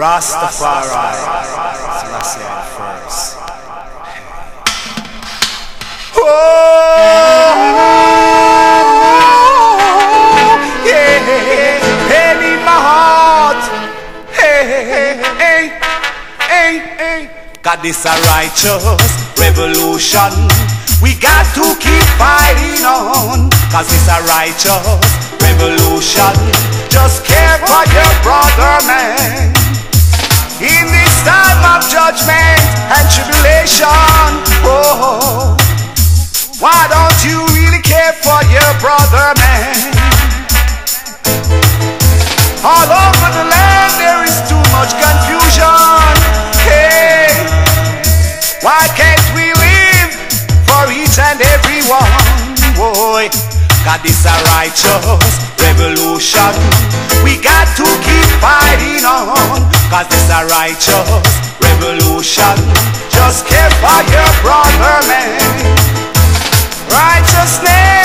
Rastafari. Selassie I first. Oh, yeah. Pain in my heart. Hey, hey, hey, hey, hey. God, this a righteous revolution. We got to keep fighting on. Cause it's a righteous revolution. Just care for your brother, man. Judgment and tribulation, oh, why don't you really care for your brother, man? All over the land there is too much confusion. Hey, why can't we live for each and every one? Boy, God is a righteous revolution. We got to keep fighting on, cause it's a righteous revolution. Just care for your brother, man. Righteousness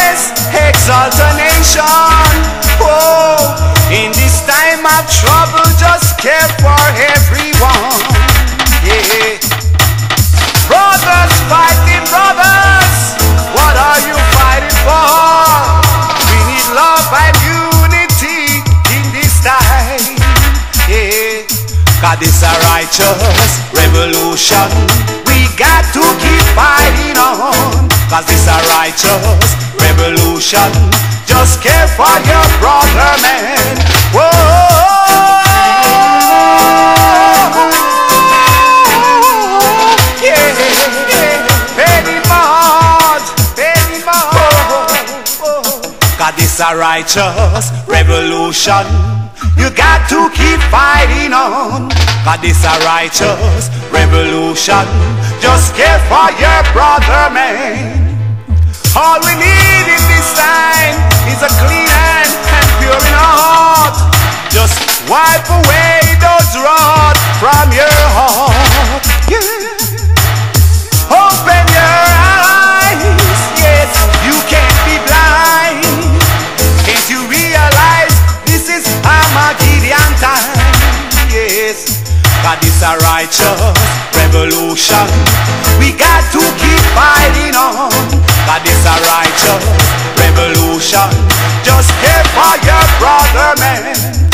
God is a righteous revolution. We got to keep fighting on. Cause it's a righteous revolution. Just care for your brother, man. Whoa. Yeah. Pain in my heart. Pain in my heart. God is a righteous revolution. You got to keep fighting on. God is a righteous revolution. Just care for your brother, man. All we need in this time is a clean hand and pure in heart. Just wipe away those rods from your heart. Is a righteous revolution. We got to keep fighting on. God is a righteous revolution. Just care for your brother, man.